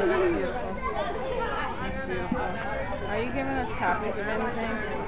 Are you giving us copies of anything?